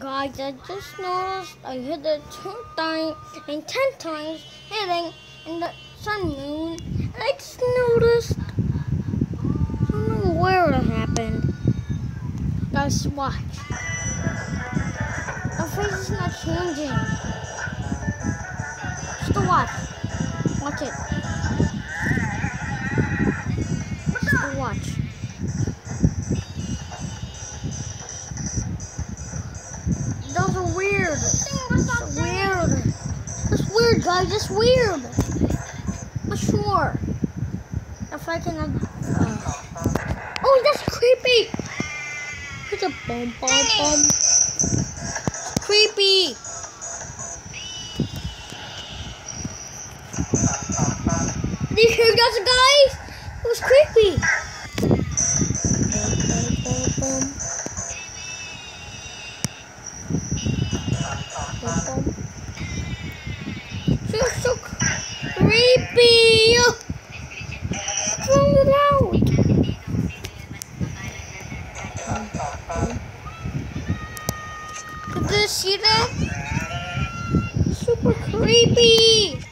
Guys, I just noticed I hit it two times and ten times hitting in the sun moon. And I just noticed. I don't know where it happened. Guys, watch. The face is not changing. Just watch. Watch it. Weird. That's weird. That's weird, guys. That's weird. For sure. If I can. Uh, oh, that's creepy. It's a bum bum bum. Creepy. Did you hear that, guys? It was creepy. Bum, bum, bum, bum. So, so creepy! Throw it out! Did you see that? Super creepy!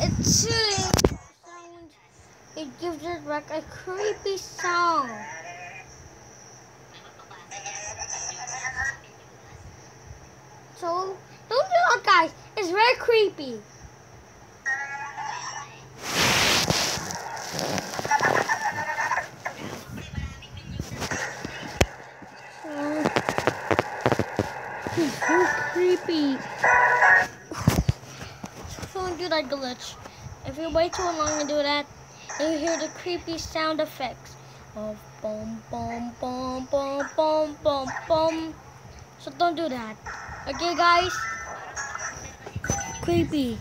It's. It gives like a creepy sound. So don't do that, guys. It's very creepy. So, so creepy. Don't do that glitch. If you wait too long to do that, you hear the creepy sound effects of boom, boom, boom, boom, boom, boom, boom. So don't do that. Okay, guys? Creepy.